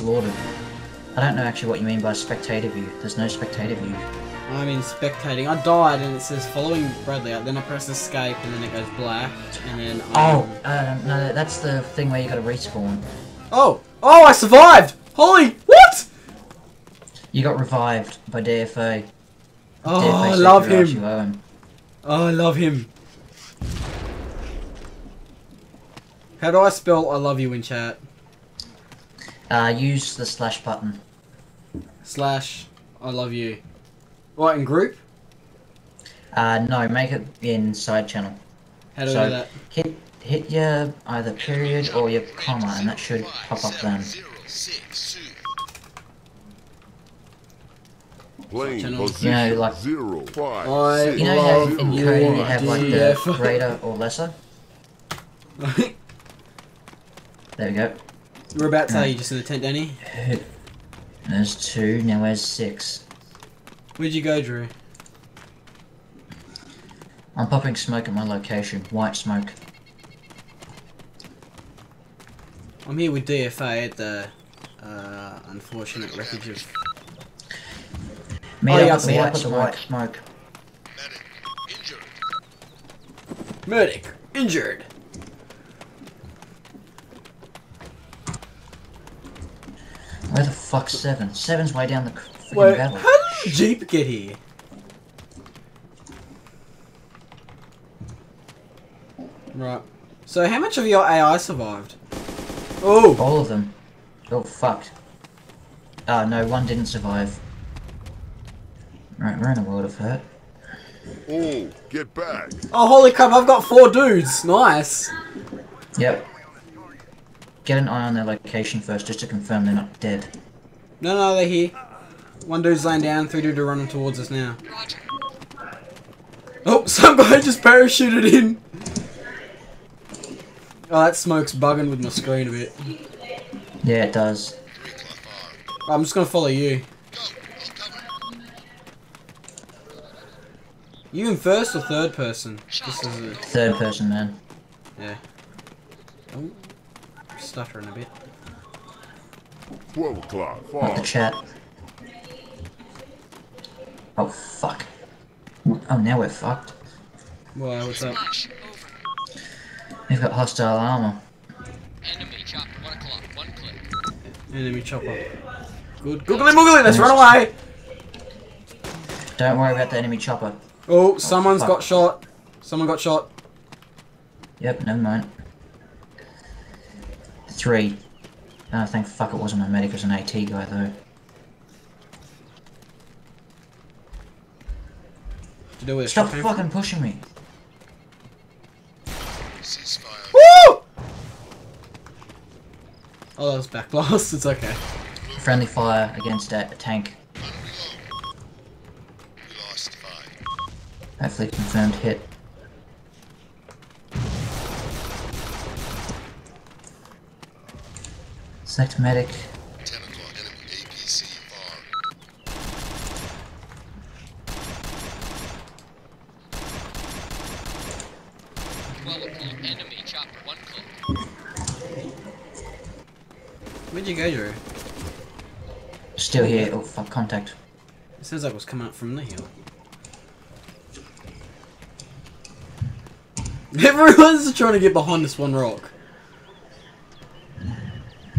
slaughtered. I don't know actually what you mean by spectator view. There's no spectator view. I mean spectating. I died and it says following Bradley out. Then I press escape and then it goes black. And then Oh, I'm... uh, no, that's the thing where you gotta respawn. Oh! Oh, I survived! Holy... What? You got revived by DFA. Oh, DFA I love him. Him. Oh, I love him. How do I spell I love you in chat? Uh, use the slash button. Slash I love you. What, in group? Uh, no, make it in side channel. How do I So- do that? Hit hit your either period or your comma, and that should pop up then. Plane Channel. position You know, like- zero five I You know how in you, coding you have like the greater or lesser? There we go. We're about to say you just in the tent, Danny. There's two, now there's six. Where'd you go, Drew? I'm popping smoke at my location. White smoke. I'm here with DFA at the uh, unfortunate wreckage of. Meet Oh, up yeah, I at the white smoke. white. smoke. Medic injured. Where the fuck's Seven? Seven's way down the freaking Wait, battle. how did Jeep get here? Right. So how much of your AI survived? Oh, All of them. Oh, fuck. Ah, no, one didn't survive. Right, we're in a world of hurt. Oh, get back. oh, holy crap! I've got four dudes. Nice. Yep. Get an eye on their location first, just to confirm they're not dead. No, no, they're here. One dude's laying down. Three dudes are running towards us now. Oh, somebody just parachuted in. Oh, that smoke's bugging with my screen a bit. Yeah, it does. I'm just gonna follow you. You in first or third person? This is a Third person, man. yeah. Oh, stuttering a bit. Twelve o'clock. Not the chat. Oh, fuck. Oh, now we're fucked. Why? What's up? We've got hostile armor. Enemy chopper, one o'clock, one click. Enemy chopper. Good. Googly moogly. Let's run away. Don't worry about the enemy chopper. Oh, someone's oh, fuck. got shot. Someone got shot. Yep, never mind. Three. Oh, thank fuck it wasn't a medic, it was an AT guy though. Do you know where Stop shot came from? fucking pushing me. Woo! Oh, that was back blast. It's okay. Friendly fire against a, a tank. Hopefully confirmed hit. Select medic. Twelve o'clock, enemy chopper, one. Where'd you go, Drew? Still here. Oh fuck, contact. It sounds like it was coming up from the hill. Everyone's trying to get behind this one rock.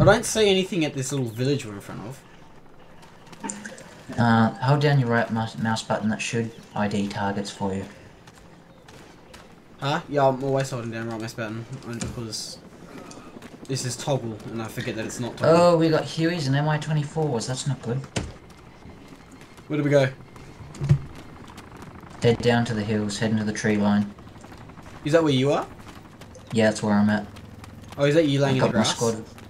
I don't see anything at this little village we're in front of. Uh, hold down your right mouse, button. That should ID targets for you. Huh? Yeah, I'm always holding down right mouse button, only because this is toggle, and I forget that it's not toggle. Oh, we got Hueys and MI24s. That's not good. Where do we go? Head down to the hills. Head into the tree line. Is that where you are? Yeah, that's where I'm at. Oh, is that you laying I've in the got my grass? squad.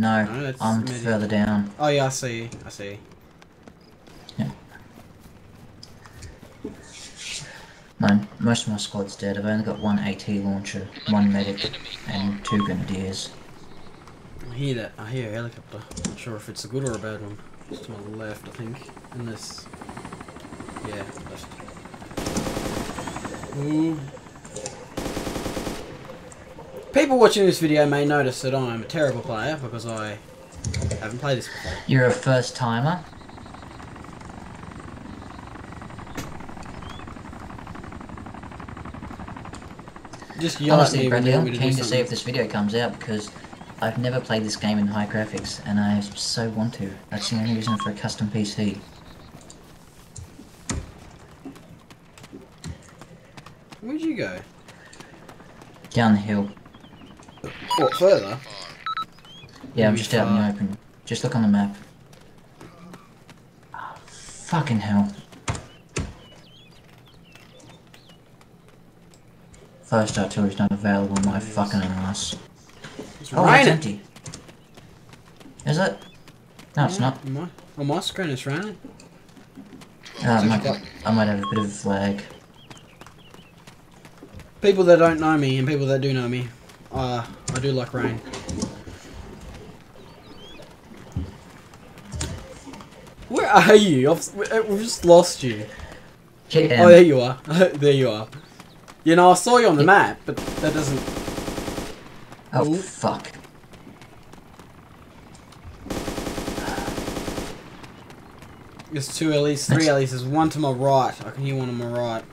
No, No, I'm further down. Oh yeah, I see. I see. Mine, most of my squad's dead. I've only got one AT launcher, one medic, and two grenadiers. I hear that. I hear a helicopter. Not sure if it's a good or a bad one. It's to my left, I think. In this. yeah, left. Ooh. People watching this video may notice that I'm a terrible player because I haven't played this before. You're a first timer. Just yell Honestly, Bradley, I'm want me to keen to see if this video comes out because I've never played this game in high graphics and I so want to. That's the only reason for a custom PC. Where'd you go? Down the hill. What, further? Yeah, I'm just out in the open. Just look on the map. Oh, fucking hell. First artillery's not available, my fucking ass. It's Oh, it's empty. Is it? No, it's not. On my, on my screen it's raining. Uh, I, It's might, actually I might have a bit of lag. People that don't know me and people that do know me, uh, I do like rain. Where are you? I've, we- we've just lost you. Hit Oh, there you are. there you are. You know, I saw you on the map, but that doesn't. Oh, Ooh. fuck. There's two Ellie's, three Ellie's. There's one to my right. I can hear one on my right.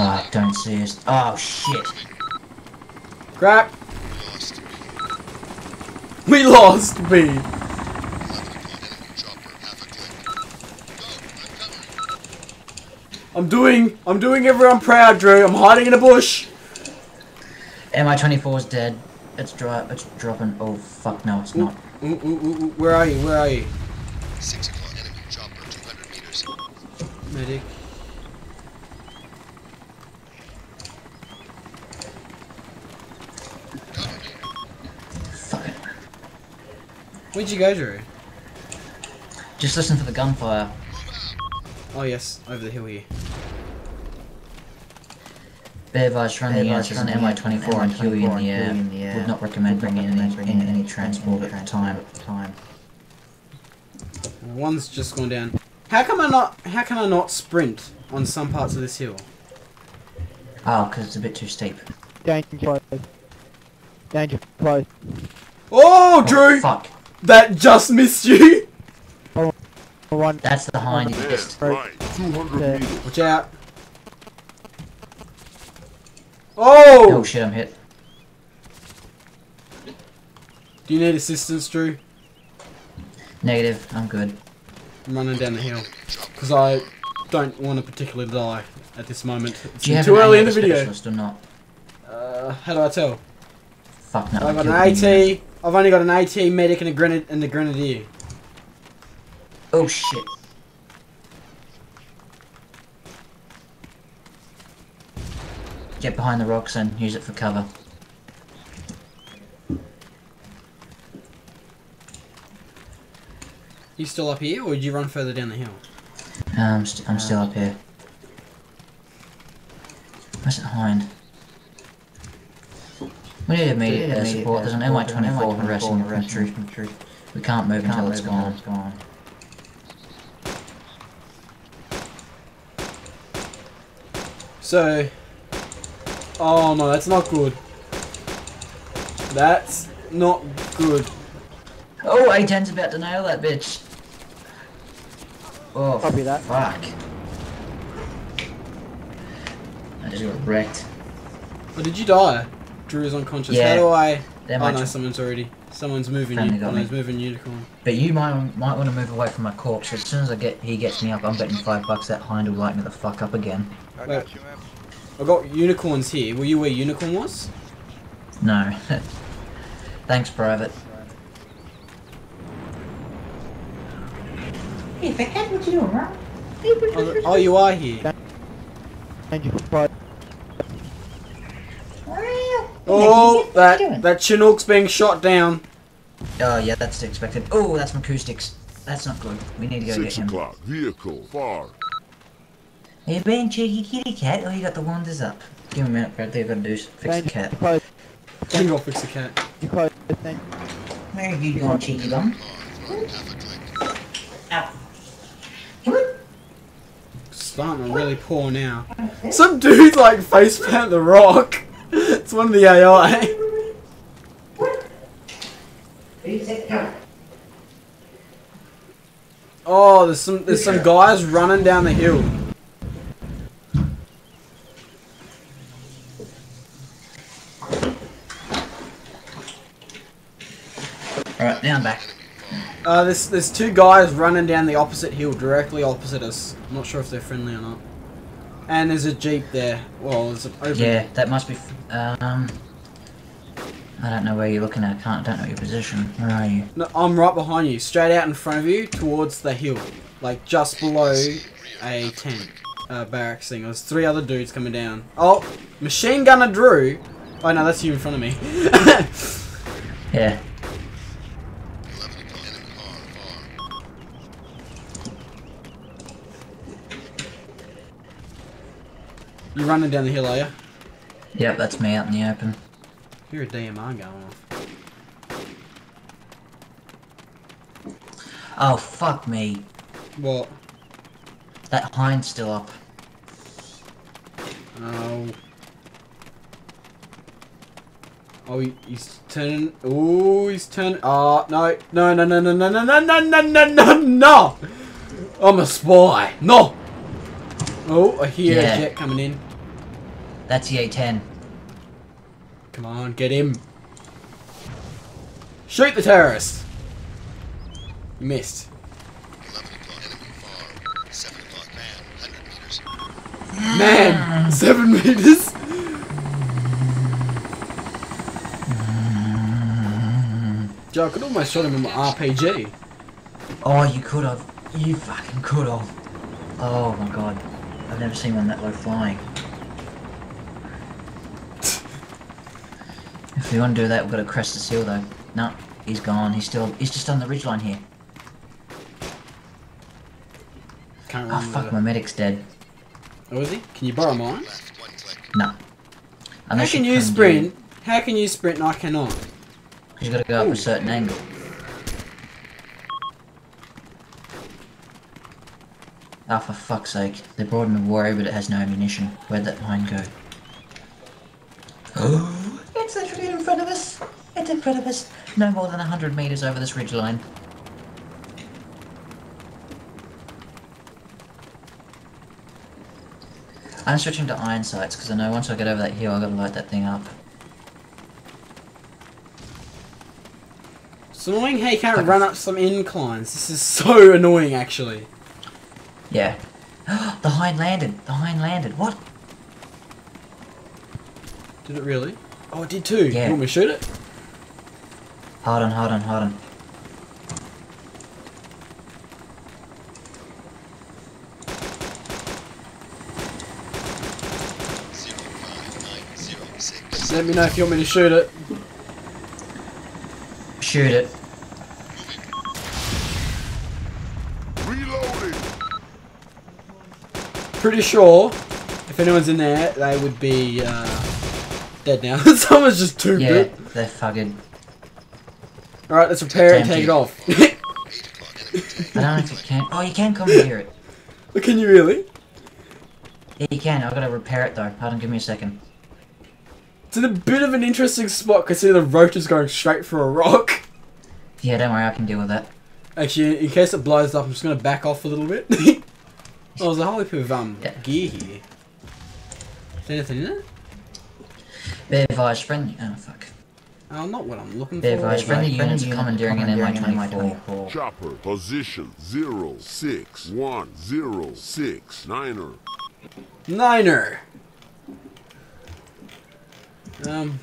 Fuck, don't see us. Oh, shit. Crap! We lost B. I'm doing, I'm doing everyone proud, Drew. I'm hiding in a bush. MI-24 is dead. It's dry. It's dropping. Oh, fuck, no, it's not. Ooh, ooh, ooh, ooh. Where are you? Where are you? Six o'clock enemy chopper, 200 meters. Medic. Where'd you go, Drew? Just listen for the gunfire. Oh yes, over the hill here. Bear advice run the units as an MI-24 and Huey in the air. Would not recommend bringing in any, in any transport at the time. time. One's just gone down. How come I not? How can I not sprint on some parts of this hill? Ah, oh, because it's a bit too steep. Danger close. Danger close. Oh, Oh, Drew! fuck. That just missed you. One. That's the hind There, right, Okay. Watch out. Oh! Oh shit, I'm hit. Do you need assistance, Drew? Negative, I'm good. I'm running down the hill because I don't want to particularly die at this moment. It's Do you have too an early in the video. specialist or not? Uh, how do I tell? Fuck no. I've got an him. AT. I've only got an AT medic and a grenade and a grenadier. Oh shit. Get behind the rocks and use it for cover. You still up here, or did you run further down the hill? Um, st I'm still up here. Where's it hind? We need immediate air support. There's an MI-24 harassing the infantry. We can't move until it's gone. So, oh no, that's not good. That's not good. Oh, A10's about to nail that bitch. Oh, Copy that. fuck. I just got wrecked. Oh, did you die? Drew is unconscious. Yeah. How do I? They're Oh no, tr- someone's already. Someone's moving Family you. got Oh, me. moving unicorn. But you might might want to move away from my corpse. As soon as I get he gets me up, I'm betting five bucks that hind will light me the fuck up again. I Wait. got you, man. I got unicorns here. Were you where unicorn was? No. Thanks, Private. Hey, Fathead, what you doing, right? Oh, oh, you are here. Danger close. Oh, that that Chinook's being shot down. Oh yeah, that's expected. Oh, that's my acoustics. That's not good. We need to go Six get him. o'clock, vehicle, far. Are you being cheeky kitty cat or you got the wanders up? Give him a minute, Bradley. I've got to do is fix the cat. close. Can go fix the cat. Danger close. Danger. Where are you going, cheeky bum? Ow. Come. Starting to really poor now. Some dude's like face plant the rock. It's one of the AI. Oh, there's some there's some guys running down the hill. Alright, now I'm back. Uh, there's there's two guys running down the opposite hill, directly opposite us. I'm not sure if they're friendly or not. And there's a jeep there. Well, there's an open. Yeah, that must be. f- Um, I don't know where you're looking at. Can't. Don't know your position. Where are you? No, I'm right behind you, straight out in front of you, towards the hill, like just below a tent, uh, barracks thing. There's three other dudes coming down. Oh, machine gunner Drew. Oh no, that's you in front of me. Yeah. 11 o'clock. Enemy far, far. You running down the hill, are you? Yep, that's me out in the open. Hear a DMR going off. Oh fuck me. What? That hind's still up. Oh. Oh, he's turning. Oh, he's turning. Oh, no. No, no, no, no, no, no, no, no, no, no, no, no! I'm a spy. No! Oh, I hear Yeah. a jet coming in. That's the A10. Come on, get him. Shoot the terrorist! You missed. 11 o'clock. Enemy far. 7 o'clock. Man, 100 meters. Man! Seven meters? Joe, I could almost shot him with my RPG. Oh, you could have. You fucking could have. Oh my god. I've never seen one that low flying. if we want to do that, we've got to crest the seal though. No, he's gone. He's still. He's just on the ridgeline here. Can't Oh fuck, my medic's dead. Oh, is he? Can you borrow mine? Left. One click. No. How can you come sprint? How can you sprint and I cannot? You've got to go up a certain angle. Oh, for fuck's sake. They brought in a warrior, but it has no ammunition. Where'd that mine go? Oh, it's literally in front of us. It's in front of us. No more than 100 meters over this ridge line. I'm switching to iron sights because I know once I get over that hill, I've got to light that thing up. It's annoying how you can't run up some inclines. This is so annoying, actually. Yeah. the hind landed. The hind landed. What? Did it really? Oh, it did too. Yeah. You want me to shoot it? Hold on, hold on, hold on. Zero five nine zero six. Let me know if you want me to shoot it. Shoot it. Pretty sure if anyone's in there, they would be uh, dead now. Someone's just too Yeah, good. they're fucking. Alright, let's repair it and take it off. Eight o'clock. Enemy tank. I don't know if you can. Oh, you can come commandeer it. Can you really? Yeah, you can. I've got to repair it though. Hold on, give me a second. It's in a bit of an interesting spot considering the rotor's going straight for a rock. Yeah, don't worry, I can deal with that. Actually, in case it blows up, I'm just going to back off a little bit. oh, there's a whole heap of um, Yeah. gear here. Is there anything in it? Bear advised, friendly. Oh, fuck. Oh, not what I'm looking Bear for. advised, friendly units are commandeering an MI-24. Chopper. Position. Zero six one zero six. Niner. Niner. Um.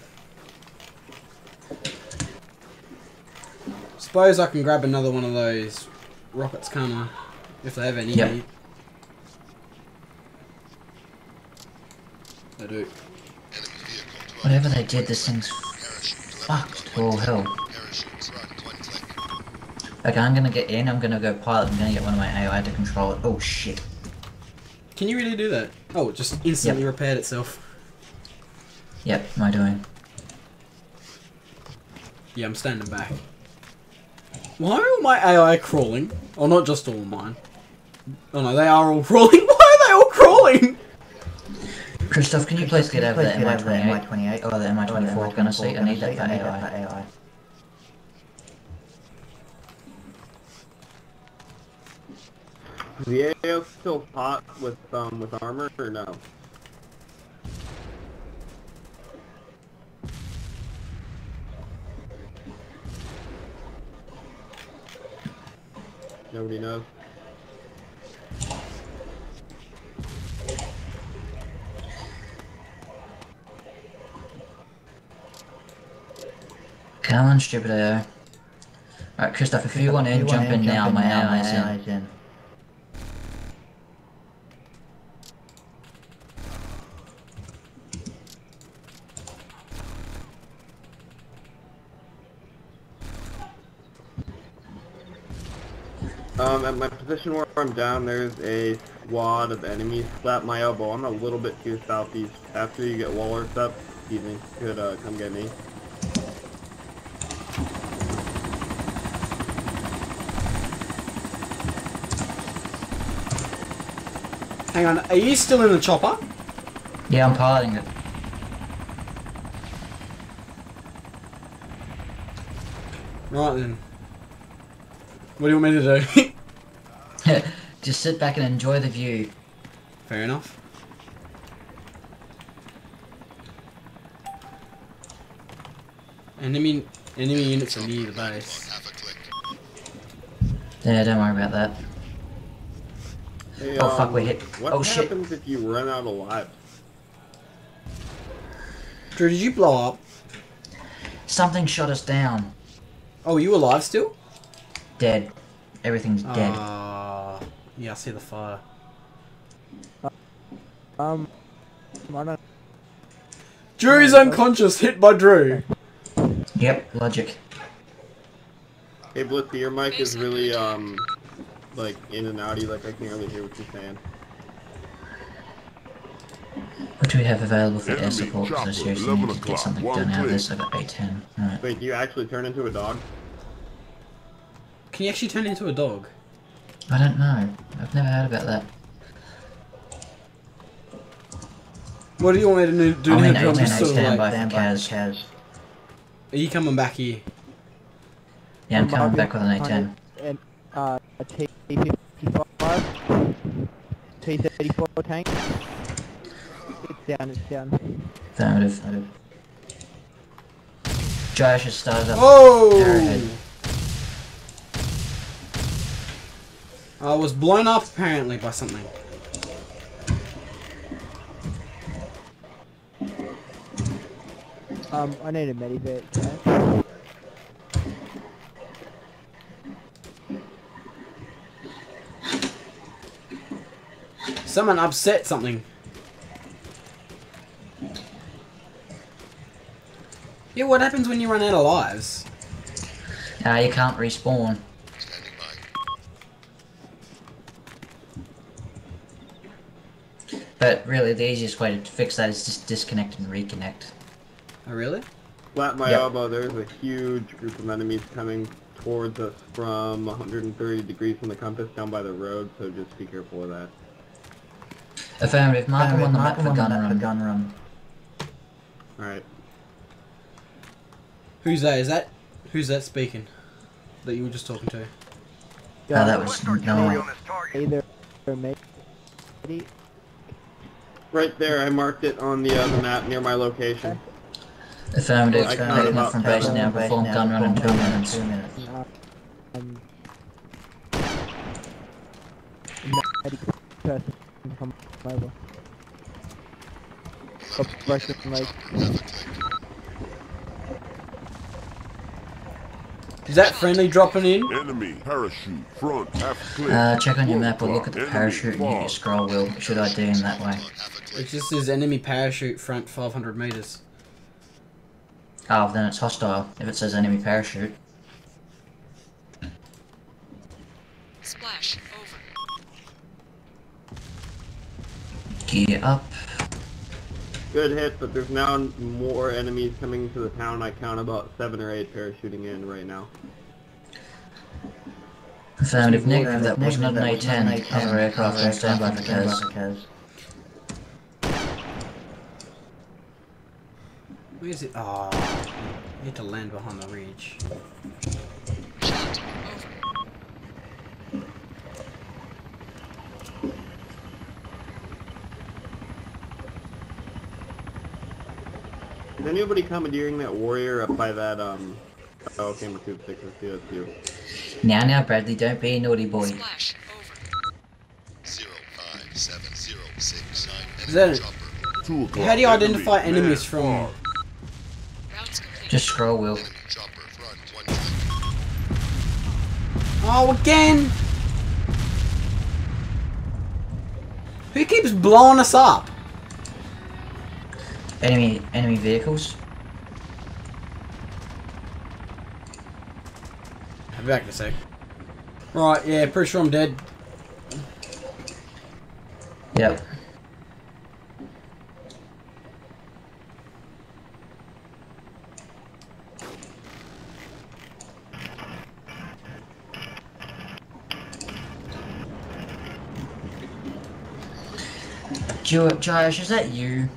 Suppose I can grab another one of those rockets, can't I? If they have any. Yep. They do. Enemy vehicle. 12. Whatever they did, this thing's fucked to all hell. Parachutes. Front. One click. Okay, I'm gonna get in. I'm gonna go pilot. I'm gonna get one of my AI to control it. Oh shit. Can you really do that? Oh, it just instantly repaired itself. Yep, am I doing? Yeah, I'm standing back. Why are all my AI crawling? Oh, not just all mine. Oh no, they are all crawling. Why are they all crawling? Christoph, can you please get over the MI-28? Oh, the MI-24 I'm gonna see. I need that for AI. Is the AO still hot with um with armor or no? Nobody knows. Come on, stupid AO. Alright, Christoph, if you want in, jump in now. My ally's in. Um, at my position where I'm down, there's a squad of enemies. Slap my elbow. I'm a little bit to your southeast. After you get wallers up, excuse me, could uh, come get me. Hang on, are you still in the chopper? Yeah, I'm piloting it. Right then. What do you want me to do? Just sit back and enjoy the view. Fair enough. Enemy enemy units are near the base. Yeah, don't worry about that. Hey, Oh, fuck, um, we hit- What oh, shit. happens if you run out alive? Drew, did you blow up? Something shot us down. Oh, are you alive still? Dead. Everything's dead. Ah, yeah, I see the fire. Um, I don't. Drew's unconscious, hit by Drew. Yep, logic. Hey, Blitzky, your mic is really um like in and outy. Like I can't really hear what you're saying. What do we have available for air support? Because I chopper, seriously 11 need to get something one done out of click. this. I got A10. Alright. Wait, do you actually turn into a dog? Can you actually turn into a dog? I don't know. I've never heard about that. What do you want me to do I'm in now? I'm A10, just sort of stand like, by for CAS. are you coming back here? Yeah, I'm coming back with an A10. And uh, a T55, T34 tank. It's down. It's down. Affirmative. Josh has started up. Oh! I was blown up apparently by something. Um, I need a medivac. Okay? Someone upset something. Yeah, what happens when you run out of lives? Ah, you can't respawn. But really, the easiest way to fix that is just disconnect and reconnect. Oh, really? Flat my Yep. elbow. There's a huge group of enemies coming towards us from 130 degrees from the compass down by the road. So just be careful of that. Affirmative. Mark them on the map for gun run. gun run. All right. Who's that? Is that who's that speaking? That you were just talking to? Ah, that was no. Either me. Right there, I marked it on the, uh, the map near my location. Affirmative. I Taking counted it about from base seven. now. Perform gun run in two minutes. Um, medical person come over. Operation like Is that friendly dropping in? Enemy parachute front half click. Uh, check on your map or look at the parachute and hit your scroll wheel. It should ID in that way. It just says enemy parachute front 500 meters. Oh, then it's hostile. If it says enemy parachute. Splash. Over. Gear up. Good hit, but there's now more enemies coming to the town. I count about seven or eight parachuting in right now. Affirmative. Negative. That was not an A10. Other aircraft on standby for CAS. Where is it? Ah, oh, you need to land behind the ridge. Shot. Over. Anybody commandeering that warrior up by that, um... Oh, okay, Makoop 6, I see that's you. Now, now, Bradley, don't be a naughty boy. Splash. Over. Zero five seven zero six nine. Is that it? chopper. Two o'clock. How do you enemy, identify man enemies from? far. Routes complete. Just scroll wheel. Enemy chopper front one time. Oh, again! Who keeps blowing us up? Enemy, enemy vehicles. I'll be back in a sec. Right, yeah, pretty sure I'm dead. Yep. Jo- Josh, is that you?